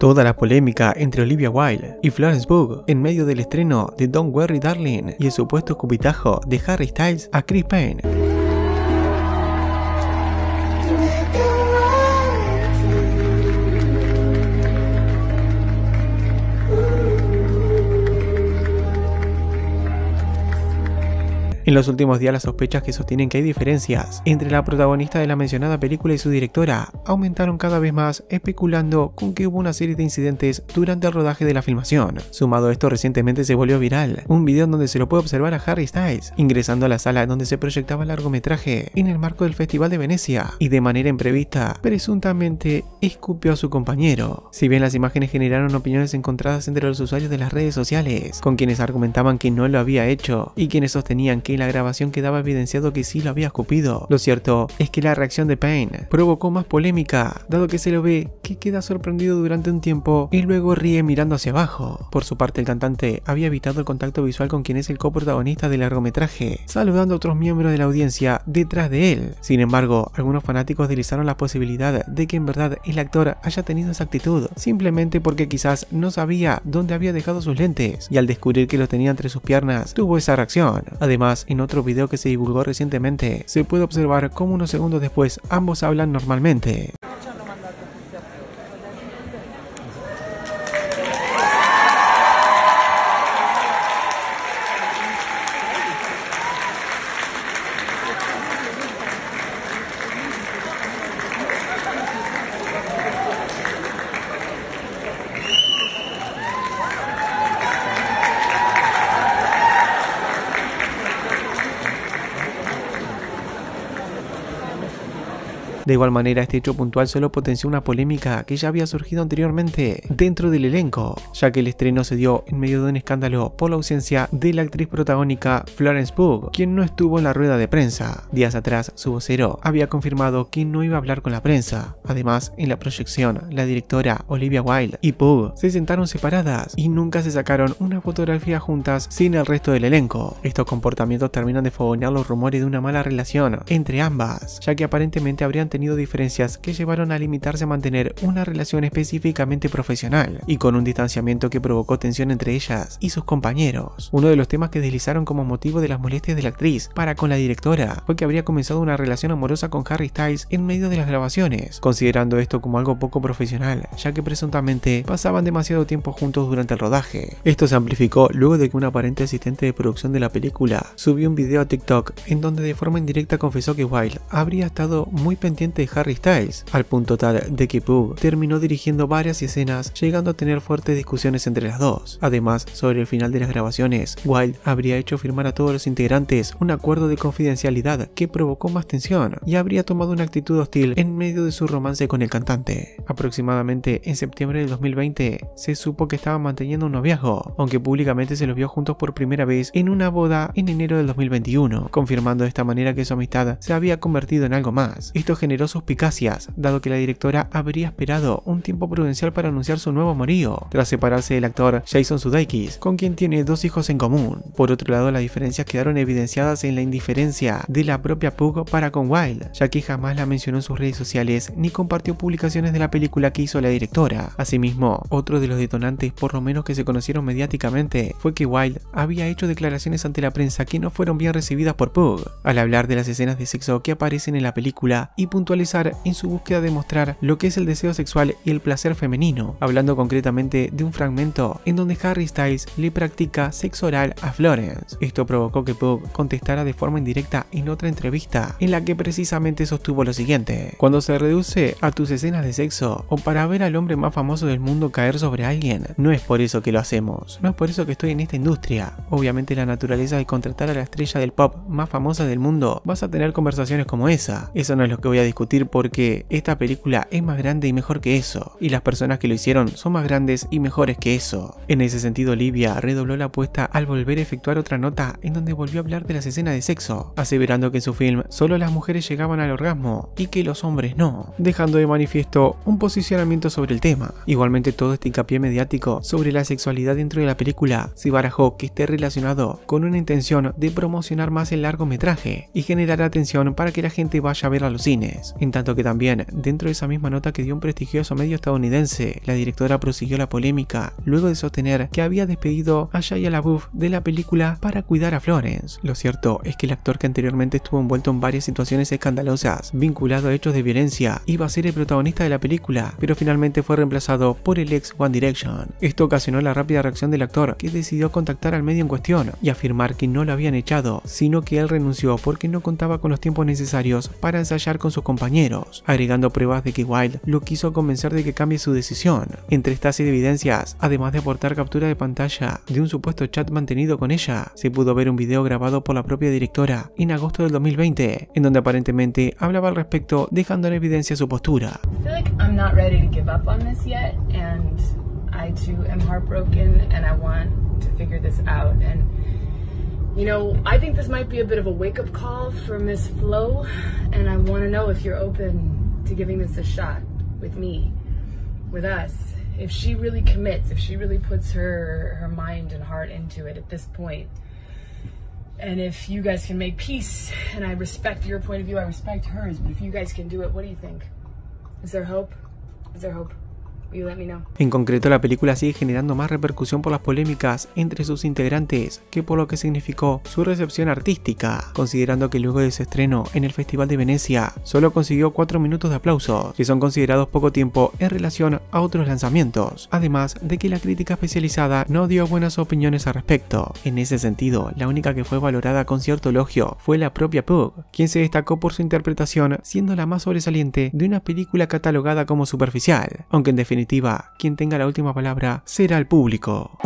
Toda la polémica entre Olivia Wilde y Florence Pugh en medio del estreno de Don't Worry Darling y el supuesto cubitajo de Harry Styles a Chris Payne. En los últimos días las sospechas que sostienen que hay diferencias entre la protagonista de la mencionada película y su directora aumentaron cada vez más especulando con que hubo una serie de incidentes durante el rodaje de la filmación. Sumado a esto recientemente se volvió viral un video en donde se lo puede observar a Harry Styles ingresando a la sala donde se proyectaba el largometraje en el marco del Festival de Venecia y de manera imprevista presuntamente escupió a su compañero. Si bien las imágenes generaron opiniones encontradas entre los usuarios de las redes sociales, con quienes argumentaban que no lo había hecho y quienes sostenían que la grabación quedaba evidenciado que sí lo había escupido. Lo cierto es que la reacción de Payne provocó más polémica, dado que se lo ve que queda sorprendido durante un tiempo y luego ríe mirando hacia abajo. Por su parte, el cantante había evitado el contacto visual con quien es el coprotagonista del largometraje, saludando a otros miembros de la audiencia detrás de él. Sin embargo, algunos fanáticos deslizaron la posibilidad de que en verdad el actor haya tenido esa actitud, simplemente porque quizás no sabía dónde había dejado sus lentes y al descubrir que los tenía entre sus piernas, tuvo esa reacción. Además, en otro video que se divulgó recientemente, se puede observar cómo unos segundos después ambos hablan normalmente. De igual manera, este hecho puntual solo potenció una polémica que ya había surgido anteriormente dentro del elenco, ya que el estreno se dio en medio de un escándalo por la ausencia de la actriz protagónica Florence Pugh, quien no estuvo en la rueda de prensa. Días atrás, su vocero había confirmado que no iba a hablar con la prensa. Además, en la proyección, la directora Olivia Wilde y Pugh se sentaron separadas y nunca se sacaron una fotografía juntas sin el resto del elenco. Estos comportamientos terminan de fogonear los rumores de una mala relación entre ambas, ya que aparentemente habrían tenido diferencias que llevaron a limitarse a mantener una relación específicamente profesional y con un distanciamiento que provocó tensión entre ellas y sus compañeros. Uno de los temas que deslizaron como motivo de las molestias de la actriz para con la directora fue que habría comenzado una relación amorosa con Harry Styles en medio de las grabaciones, considerando esto como algo poco profesional, ya que presuntamente pasaban demasiado tiempo juntos durante el rodaje. Esto se amplificó luego de que un aparente asistente de producción de la película subió un video a TikTok en donde de forma indirecta confesó que Wilde habría estado muy pendiente Harry Styles, al punto tal de que Pugh terminó dirigiendo varias escenas, llegando a tener fuertes discusiones entre las dos. Además, sobre el final de las grabaciones, Wilde habría hecho firmar a todos los integrantes un acuerdo de confidencialidad que provocó más tensión y habría tomado una actitud hostil en medio de su romance con el cantante. Aproximadamente en septiembre del 2020 se supo que estaban manteniendo un noviazgo, aunque públicamente se los vio juntos por primera vez en una boda en enero del 2021, confirmando de esta manera que su amistad se había convertido en algo más. Esto generó suspicacias, dado que la directora habría esperado un tiempo prudencial para anunciar su nuevo amorío, tras separarse del actor Jason Sudeikis, con quien tiene dos hijos en común. Por otro lado, las diferencias quedaron evidenciadas en la indiferencia de la propia Pug para con Wilde, ya que jamás la mencionó en sus redes sociales ni compartió publicaciones de la película que hizo la directora. Asimismo, otro de los detonantes, por lo menos que se conocieron mediáticamente, fue que Wilde había hecho declaraciones ante la prensa que no fueron bien recibidas por Pug, al hablar de las escenas de sexo que aparecen en la película y puntualizar en su búsqueda de mostrar lo que es el deseo sexual y el placer femenino, hablando concretamente de un fragmento en donde Harry Styles le practica sexo oral a Florence. Esto provocó que Pug contestara de forma indirecta en otra entrevista, en la que precisamente sostuvo lo siguiente: Cuando se reduce a tus escenas de sexo o para ver al hombre más famoso del mundo caer sobre alguien, no es por eso que lo hacemos, no es por eso que estoy en esta industria. Obviamente la naturaleza de contratar a la estrella del pop más famosa del mundo, vas a tener conversaciones como esa. Eso no es lo que voy a discutir porque esta película es más grande y mejor que eso, y las personas que lo hicieron son más grandes y mejores que eso. En ese sentido, Olivia redobló la apuesta al volver a efectuar otra nota en donde volvió a hablar de las escenas de sexo, aseverando que en su film solo las mujeres llegaban al orgasmo y que los hombres no, dejando de manifiesto un posicionamiento sobre el tema. Igualmente todo este hincapié mediático sobre la sexualidad dentro de la película se barajó que esté relacionado con una intención de promocionar más el largometraje y generar atención para que la gente vaya a ver a los cines. En tanto que también, dentro de esa misma nota que dio un prestigioso medio estadounidense, la directora prosiguió la polémica luego de sostener que había despedido a Shia LaBeouf de la película para cuidar a Florence. Lo cierto es que el actor que anteriormente estuvo envuelto en varias situaciones escandalosas vinculado a hechos de violencia iba a ser el protagonista de la película, pero finalmente fue reemplazado por el ex One Direction. Esto ocasionó la rápida reacción del actor, que decidió contactar al medio en cuestión y afirmar que no lo habían echado, sino que él renunció porque no contaba con los tiempos necesarios para ensayar con sus compañeros, agregando pruebas de que Wilde lo quiso convencer de que cambie su decisión. Entre estas evidencias, además de aportar captura de pantalla de un supuesto chat mantenido con ella, se pudo ver un video grabado por la propia directora en agosto del 2020, en donde aparentemente hablaba al respecto dejando en evidencia su postura. You know, I think this might be a bit of a wake up call for Miss Flo. And I want to know if you're open to giving this a shot with me, with us. If she really commits, if she really puts her, her mind and heart into it at this. And if you guys can make peace, and I respect your point of view, I respect hers, but if you guys can do it, what do you think? Is there hope? Is there hope? En concreto, la película sigue generando más repercusión por las polémicas entre sus integrantes que por lo que significó su recepción artística, considerando que luego de su estreno en el Festival de Venecia solo consiguió 4 minutos de aplausos, que son considerados poco tiempo en relación a otros lanzamientos, además de que la crítica especializada no dio buenas opiniones al respecto. En ese sentido, la única que fue valorada con cierto elogio fue la propia Pug, quien se destacó por su interpretación siendo la más sobresaliente de una película catalogada como superficial, aunque en quien tenga la última palabra será el público.